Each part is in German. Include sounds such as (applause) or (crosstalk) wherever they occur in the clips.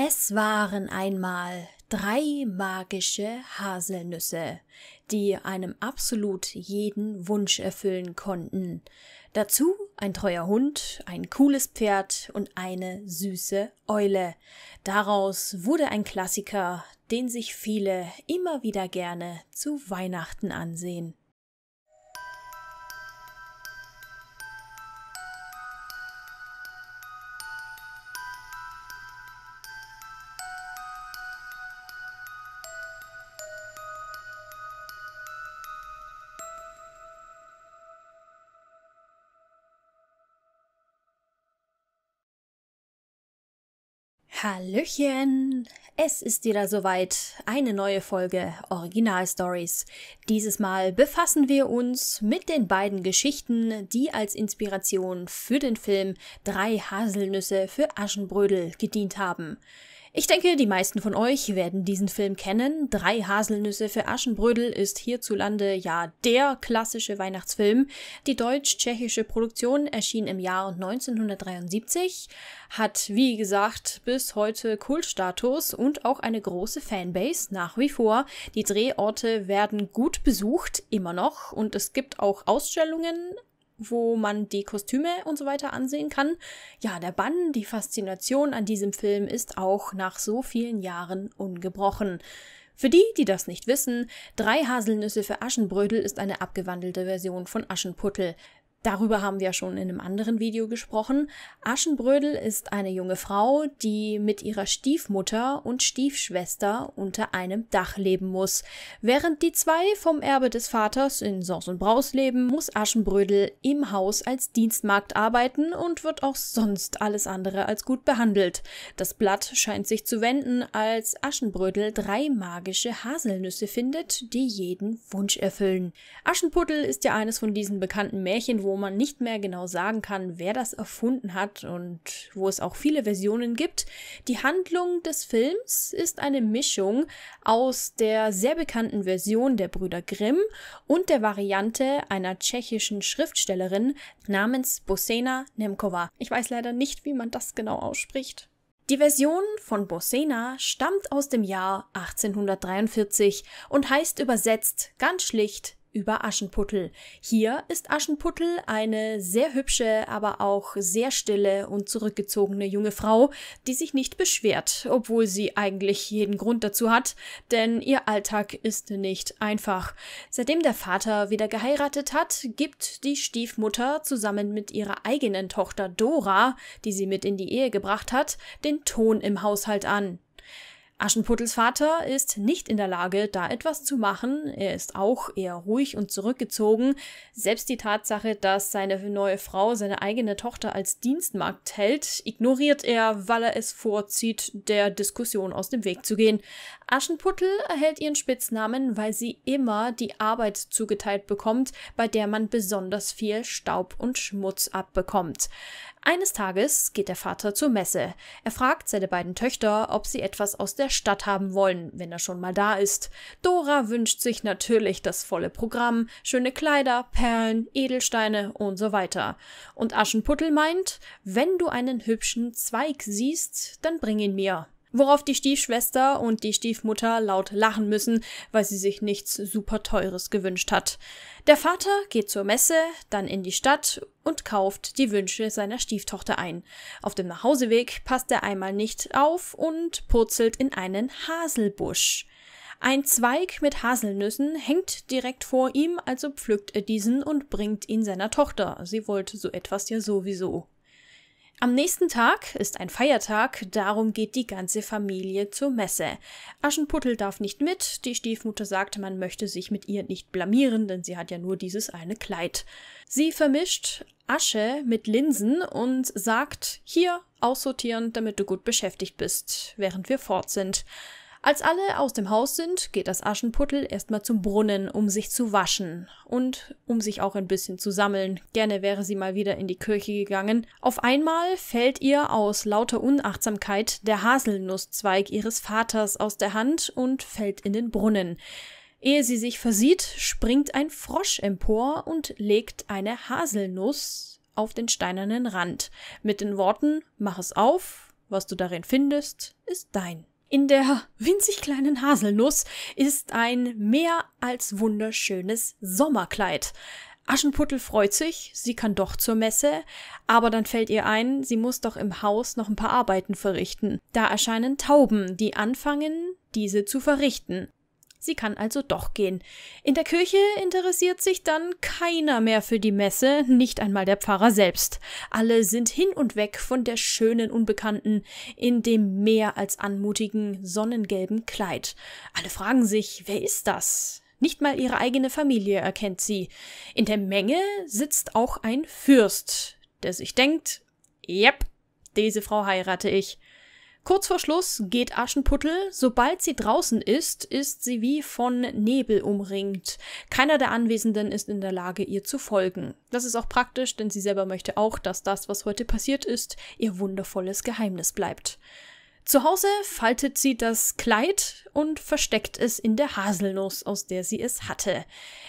Es waren einmal drei magische Haselnüsse, die einem absolut jeden Wunsch erfüllen konnten. Dazu ein treuer Hund, ein cooles Pferd und eine süße Eule. Daraus wurde ein Klassiker, den sich viele immer wieder gerne zu Weihnachten ansehen. Hallöchen! Es ist wieder soweit. Eine neue Folge Original Stories. Dieses Mal befassen wir uns mit den beiden Geschichten, die als Inspiration für den Film Drei Haselnüsse für Aschenbrödel gedient haben. Ich denke, die meisten von euch werden diesen Film kennen. Drei Haselnüsse für Aschenbrödel ist hierzulande ja der klassische Weihnachtsfilm. Die deutsch-tschechische Produktion erschien im Jahr 1973, hat wie gesagt bis heute Kultstatus und auch eine große Fanbase nach wie vor. Die Drehorte werden gut besucht, immer noch, und es gibt auch Ausstellungen wo man die Kostüme und so weiter ansehen kann. Ja, der Bann, die Faszination an diesem Film ist auch nach so vielen Jahren ungebrochen. Für die, die das nicht wissen, Drei Haselnüsse für Aschenbrödel ist eine abgewandelte Version von Aschenputtel. Darüber haben wir schon in einem anderen Video gesprochen. Aschenbrödel ist eine junge Frau, die mit ihrer Stiefmutter und Stiefschwester unter einem Dach leben muss. Während die zwei vom Erbe des Vaters in Sors und Braus leben, muss Aschenbrödel im Haus als Dienstmagd arbeiten und wird auch sonst alles andere als gut behandelt. Das Blatt scheint sich zu wenden, als Aschenbrödel drei magische Haselnüsse findet, die jeden Wunsch erfüllen. Aschenputtel ist ja eines von diesen bekannten Märchen, wo man nicht mehr genau sagen kann, wer das erfunden hat und wo es auch viele Versionen gibt. Die Handlung des Films ist eine Mischung aus der sehr bekannten Version der Brüder Grimm und der Variante einer tschechischen Schriftstellerin namens Bosena Nemkova. Ich weiß leider nicht, wie man das genau ausspricht. Die Version von Bosena stammt aus dem Jahr 1843 und heißt übersetzt ganz schlicht über Aschenputtel. Hier ist Aschenputtel eine sehr hübsche, aber auch sehr stille und zurückgezogene junge Frau, die sich nicht beschwert, obwohl sie eigentlich jeden Grund dazu hat, denn ihr Alltag ist nicht einfach. Seitdem der Vater wieder geheiratet hat, gibt die Stiefmutter zusammen mit ihrer eigenen Tochter Dora, die sie mit in die Ehe gebracht hat, den Ton im Haushalt an. Aschenputtels Vater ist nicht in der Lage, da etwas zu machen. Er ist auch eher ruhig und zurückgezogen. Selbst die Tatsache, dass seine neue Frau seine eigene Tochter als Dienstmagd hält, ignoriert er, weil er es vorzieht, der Diskussion aus dem Weg zu gehen. Aschenputtel erhält ihren Spitznamen, weil sie immer die Arbeit zugeteilt bekommt, bei der man besonders viel Staub und Schmutz abbekommt. Eines Tages geht der Vater zur Messe. Er fragt seine beiden Töchter, ob sie etwas aus der Stadt haben wollen, wenn er schon mal da ist. Dora wünscht sich natürlich das volle Programm, schöne Kleider, Perlen, Edelsteine und so weiter. Und Aschenputtel meint, wenn du einen hübschen Zweig siehst, dann bring ihn mir. Worauf die Stiefschwester und die Stiefmutter laut lachen müssen, weil sie sich nichts super teures gewünscht hat. Der Vater geht zur Messe, dann in die Stadt und kauft die Wünsche seiner Stieftochter ein. Auf dem Nachhauseweg passt er einmal nicht auf und purzelt in einen Haselbusch. Ein Zweig mit Haselnüssen hängt direkt vor ihm, also pflückt er diesen und bringt ihn seiner Tochter. Sie wollte so etwas ja sowieso. Am nächsten Tag ist ein Feiertag, darum geht die ganze Familie zur Messe. Aschenputtel darf nicht mit, die Stiefmutter sagt, man möchte sich mit ihr nicht blamieren, denn sie hat ja nur dieses eine Kleid. Sie vermischt Asche mit Linsen und sagt, hier aussortieren, damit du gut beschäftigt bist, während wir fort sind. Als alle aus dem Haus sind, geht das Aschenputtel erstmal zum Brunnen, um sich zu waschen und um sich auch ein bisschen zu sammeln. Gerne wäre sie mal wieder in die Kirche gegangen. Auf einmal fällt ihr aus lauter Unachtsamkeit der Haselnusszweig ihres Vaters aus der Hand und fällt in den Brunnen. Ehe sie sich versieht, springt ein Frosch empor und legt eine Haselnuss auf den steinernen Rand mit den Worten Mach es auf Was du darin findest, ist dein. In der winzig kleinen Haselnuss ist ein mehr als wunderschönes Sommerkleid. Aschenputtel freut sich, sie kann doch zur Messe, aber dann fällt ihr ein, sie muss doch im Haus noch ein paar Arbeiten verrichten. Da erscheinen Tauben, die anfangen, diese zu verrichten. Sie kann also doch gehen. In der Kirche interessiert sich dann keiner mehr für die Messe, nicht einmal der Pfarrer selbst. Alle sind hin und weg von der schönen Unbekannten in dem mehr als anmutigen sonnengelben Kleid. Alle fragen sich, wer ist das? Nicht mal ihre eigene Familie erkennt sie. In der Menge sitzt auch ein Fürst, der sich denkt, yep, diese Frau heirate ich. Kurz vor Schluss geht Aschenputtel. Sobald sie draußen ist, ist sie wie von Nebel umringt. Keiner der Anwesenden ist in der Lage, ihr zu folgen. Das ist auch praktisch, denn sie selber möchte auch, dass das, was heute passiert ist, ihr wundervolles Geheimnis bleibt. Zu Hause faltet sie das Kleid und versteckt es in der Haselnuss, aus der sie es hatte.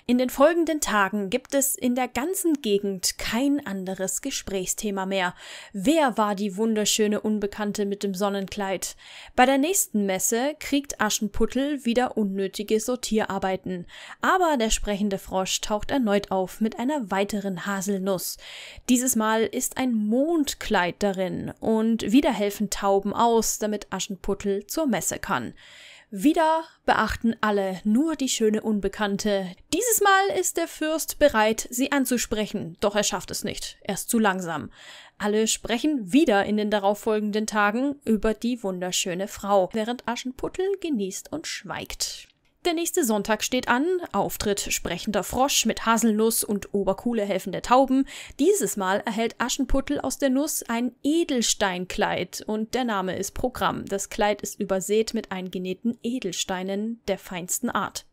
In den folgenden Tagen gibt es in der ganzen Gegend kein anderes Gesprächsthema mehr. Wer war die wunderschöne Unbekannte mit dem Sonnenkleid? Bei der nächsten Messe kriegt Aschenputtel wieder unnötige Sortierarbeiten. Aber der sprechende Frosch taucht erneut auf mit einer weiteren Haselnuss. Dieses Mal ist ein Mondkleid darin und wieder helfen Tauben aus, damit Aschenputtel zur Messe kann. Wieder beachten alle nur die schöne Unbekannte. Dieses Mal ist der Fürst bereit, sie anzusprechen, doch er schafft es nicht. Er ist zu langsam. Alle sprechen wieder in den darauffolgenden Tagen über die wunderschöne Frau, während Aschenputtel genießt und schweigt. Der nächste Sonntag steht an, Auftritt sprechender Frosch mit Haselnuss und Oberkuhle helfende Tauben. Dieses Mal erhält Aschenputtel aus der Nuss ein Edelsteinkleid und der Name ist Programm. Das Kleid ist übersät mit eingenähten Edelsteinen der feinsten Art.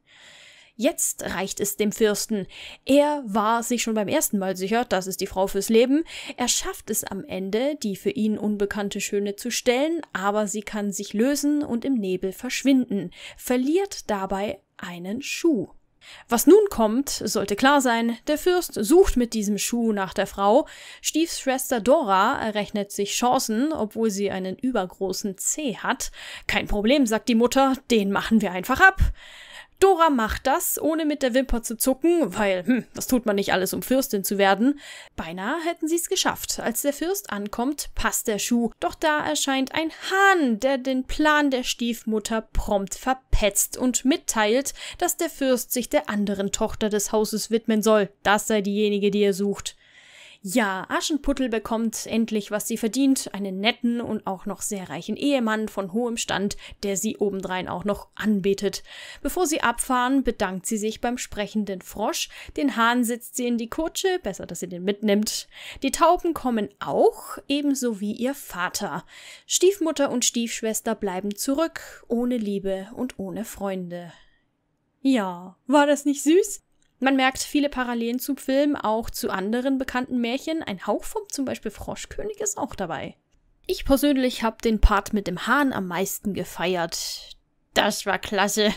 Jetzt reicht es dem Fürsten. Er war sich schon beim ersten Mal sicher, das ist die Frau fürs Leben. Er schafft es am Ende, die für ihn unbekannte Schöne zu stellen, aber sie kann sich lösen und im Nebel verschwinden, verliert dabei einen Schuh. Was nun kommt, sollte klar sein, der Fürst sucht mit diesem Schuh nach der Frau, Stiefschwester Dora errechnet sich Chancen, obwohl sie einen übergroßen C hat. Kein Problem, sagt die Mutter, den machen wir einfach ab. Dora macht das, ohne mit der Wimper zu zucken, weil, hm, das tut man nicht alles, um Fürstin zu werden. Beinahe hätten sie es geschafft. Als der Fürst ankommt, passt der Schuh. Doch da erscheint ein Hahn, der den Plan der Stiefmutter prompt verpetzt und mitteilt, dass der Fürst sich der anderen Tochter des Hauses widmen soll. Das sei diejenige, die er sucht. Ja, Aschenputtel bekommt endlich, was sie verdient, einen netten und auch noch sehr reichen Ehemann von hohem Stand, der sie obendrein auch noch anbetet. Bevor sie abfahren, bedankt sie sich beim sprechenden Frosch, den Hahn setzt sie in die Kutsche, besser, dass sie den mitnimmt. Die Tauben kommen auch, ebenso wie ihr Vater. Stiefmutter und Stiefschwester bleiben zurück, ohne Liebe und ohne Freunde. Ja, war das nicht süß? Man merkt viele Parallelen zum Film, auch zu anderen bekannten Märchen. Ein Hauch vom zum Beispiel Froschkönig ist auch dabei. Ich persönlich habe den Part mit dem Hahn am meisten gefeiert. Das war klasse.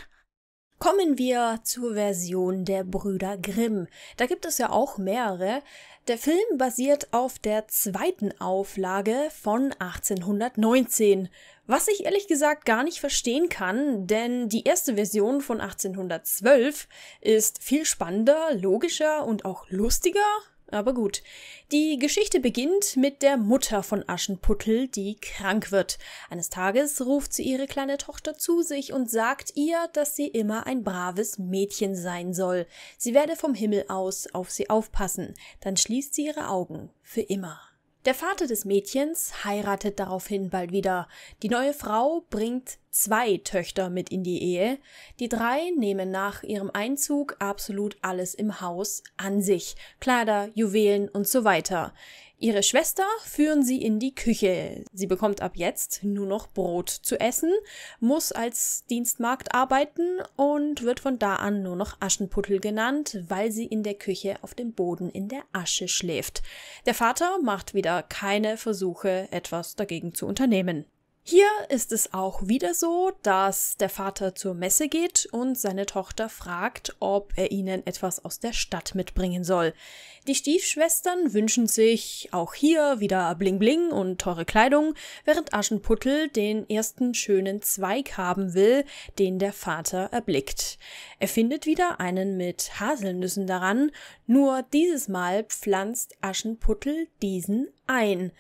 Kommen wir zur Version der Brüder Grimm. Da gibt es ja auch mehrere. Der Film basiert auf der zweiten Auflage von 1819 was ich ehrlich gesagt gar nicht verstehen kann, denn die erste Version von 1812 ist viel spannender, logischer und auch lustiger. Aber gut. Die Geschichte beginnt mit der Mutter von Aschenputtel, die krank wird. Eines Tages ruft sie ihre kleine Tochter zu sich und sagt ihr, dass sie immer ein braves Mädchen sein soll. Sie werde vom Himmel aus auf sie aufpassen. Dann schließt sie ihre Augen. Für immer. Der Vater des Mädchens heiratet daraufhin bald wieder. Die neue Frau bringt zwei Töchter mit in die Ehe. Die drei nehmen nach ihrem Einzug absolut alles im Haus an sich. Kleider, Juwelen und so weiter. Ihre Schwester führen sie in die Küche. Sie bekommt ab jetzt nur noch Brot zu essen, muss als Dienstmagd arbeiten und wird von da an nur noch Aschenputtel genannt, weil sie in der Küche auf dem Boden in der Asche schläft. Der Vater macht wieder keine Versuche, etwas dagegen zu unternehmen. Hier ist es auch wieder so, dass der Vater zur Messe geht und seine Tochter fragt, ob er ihnen etwas aus der Stadt mitbringen soll. Die Stiefschwestern wünschen sich auch hier wieder Bling Bling und teure Kleidung, während Aschenputtel den ersten schönen Zweig haben will, den der Vater erblickt. Er findet wieder einen mit Haselnüssen daran, nur dieses Mal pflanzt Aschenputtel diesen ein,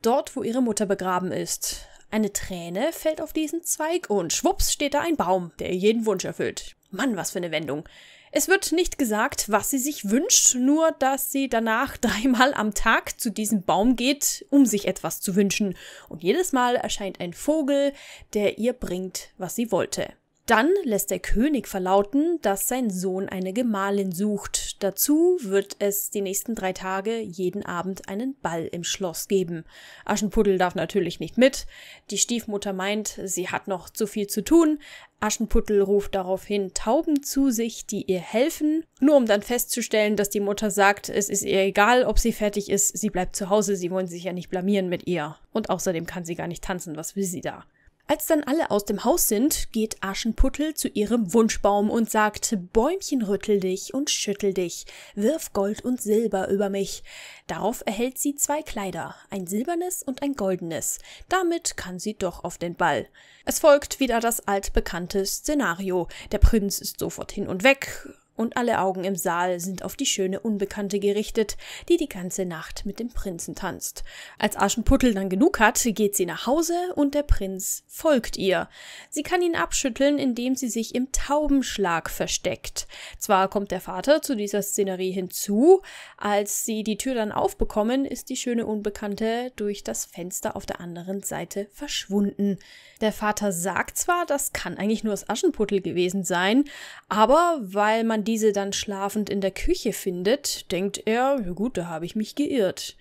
dort wo ihre Mutter begraben ist. Eine Träne fällt auf diesen Zweig und schwupps steht da ein Baum, der jeden Wunsch erfüllt. Mann, was für eine Wendung. Es wird nicht gesagt, was sie sich wünscht, nur dass sie danach (laughs) dreimal am Tag zu diesem Baum geht, um sich etwas zu wünschen. Und jedes Mal erscheint ein Vogel, der ihr bringt, was sie wollte. Dann lässt der König verlauten, dass sein Sohn eine Gemahlin sucht. Dazu wird es die nächsten drei Tage jeden Abend einen Ball im Schloss geben. Aschenputtel darf natürlich nicht mit. Die Stiefmutter meint, sie hat noch zu viel zu tun. Aschenputtel ruft daraufhin Tauben zu sich, die ihr helfen, nur um dann festzustellen, dass die Mutter sagt, es ist ihr egal, ob sie fertig ist, sie bleibt zu Hause, sie wollen sich ja nicht blamieren mit ihr. Und außerdem kann sie gar nicht tanzen, was will sie da? Als dann alle aus dem Haus sind, geht Aschenputtel zu ihrem Wunschbaum und sagt, Bäumchen rüttel dich und schüttel dich, wirf Gold und Silber über mich. Darauf erhält sie zwei Kleider, ein silbernes und ein goldenes. Damit kann sie doch auf den Ball. Es folgt wieder das altbekannte Szenario. Der Prinz ist sofort hin und weg, und alle Augen im Saal sind auf die schöne Unbekannte gerichtet, die die ganze Nacht mit dem Prinzen tanzt. Als Aschenputtel dann genug hat, geht sie nach Hause und der Prinz folgt ihr. Sie kann ihn abschütteln, indem sie sich im Taubenschlag versteckt. Zwar kommt der Vater zu dieser Szenerie hinzu, als sie die Tür dann aufbekommen, ist die schöne Unbekannte durch das Fenster auf der anderen Seite verschwunden. Der Vater sagt zwar, das kann eigentlich nur das Aschenputtel gewesen sein, aber weil man diese dann schlafend in der Küche findet, denkt er, ja gut, da habe ich mich geirrt.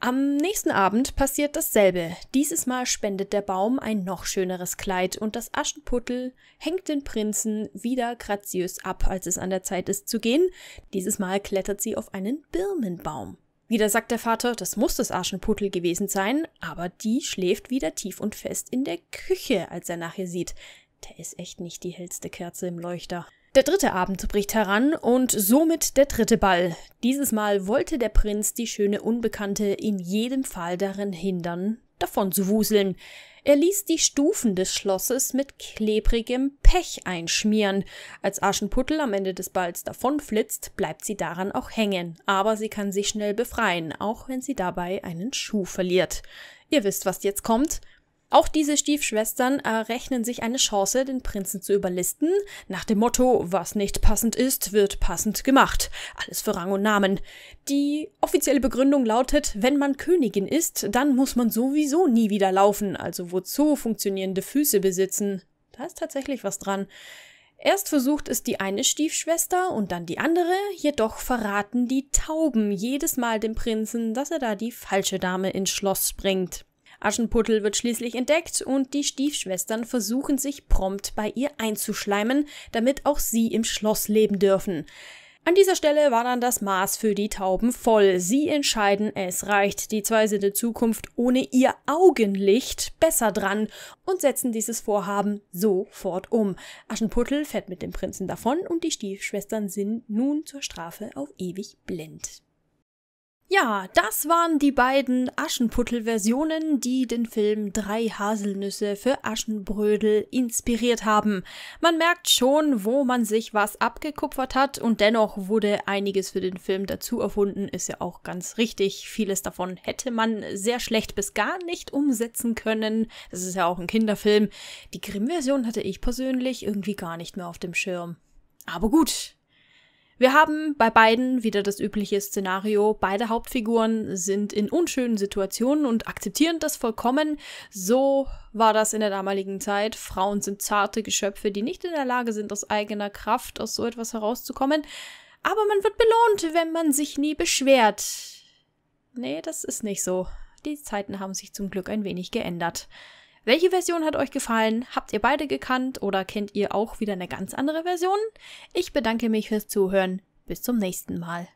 Am nächsten Abend passiert dasselbe. Dieses Mal spendet der Baum ein noch schöneres Kleid und das Aschenputtel hängt den Prinzen wieder graziös ab, als es an der Zeit ist zu gehen. Dieses Mal klettert sie auf einen Birnenbaum. Wieder sagt der Vater, das muss das Aschenputtel gewesen sein, aber die schläft wieder tief und fest in der Küche, als er nachher sieht. Der ist echt nicht die hellste Kerze im Leuchter. Der dritte Abend bricht heran und somit der dritte Ball. Dieses Mal wollte der Prinz die schöne Unbekannte in jedem Fall darin hindern, davon zu wuseln. Er ließ die Stufen des Schlosses mit klebrigem Pech einschmieren. Als Aschenputtel am Ende des Balls davonflitzt, bleibt sie daran auch hängen, aber sie kann sich schnell befreien, auch wenn sie dabei einen Schuh verliert. Ihr wisst, was jetzt kommt. Auch diese Stiefschwestern errechnen sich eine Chance, den Prinzen zu überlisten, nach dem Motto, was nicht passend ist, wird passend gemacht. Alles für Rang und Namen. Die offizielle Begründung lautet, wenn man Königin ist, dann muss man sowieso nie wieder laufen, also wozu funktionierende Füße besitzen. Da ist tatsächlich was dran. Erst versucht es die eine Stiefschwester und dann die andere, jedoch verraten die Tauben jedes Mal dem Prinzen, dass er da die falsche Dame ins Schloss bringt. Aschenputtel wird schließlich entdeckt und die Stiefschwestern versuchen sich prompt bei ihr einzuschleimen, damit auch sie im Schloss leben dürfen. An dieser Stelle war dann das Maß für die Tauben voll. Sie entscheiden, es reicht. Die zwei sind in Zukunft ohne ihr Augenlicht besser dran und setzen dieses Vorhaben sofort um. Aschenputtel fährt mit dem Prinzen davon und die Stiefschwestern sind nun zur Strafe auf ewig blind. Ja, das waren die beiden Aschenputtel-Versionen, die den Film Drei Haselnüsse für Aschenbrödel inspiriert haben. Man merkt schon, wo man sich was abgekupfert hat und dennoch wurde einiges für den Film dazu erfunden, ist ja auch ganz richtig. Vieles davon hätte man sehr schlecht bis gar nicht umsetzen können. Das ist ja auch ein Kinderfilm. Die Grimm-Version hatte ich persönlich irgendwie gar nicht mehr auf dem Schirm. Aber gut, wir haben bei beiden wieder das übliche Szenario. Beide Hauptfiguren sind in unschönen Situationen und akzeptieren das vollkommen. So war das in der damaligen Zeit. Frauen sind zarte Geschöpfe, die nicht in der Lage sind, aus eigener Kraft aus so etwas herauszukommen. Aber man wird belohnt, wenn man sich nie beschwert. Nee, das ist nicht so. Die Zeiten haben sich zum Glück ein wenig geändert. Welche Version hat euch gefallen? Habt ihr beide gekannt oder kennt ihr auch wieder eine ganz andere Version? Ich bedanke mich fürs Zuhören. Bis zum nächsten Mal.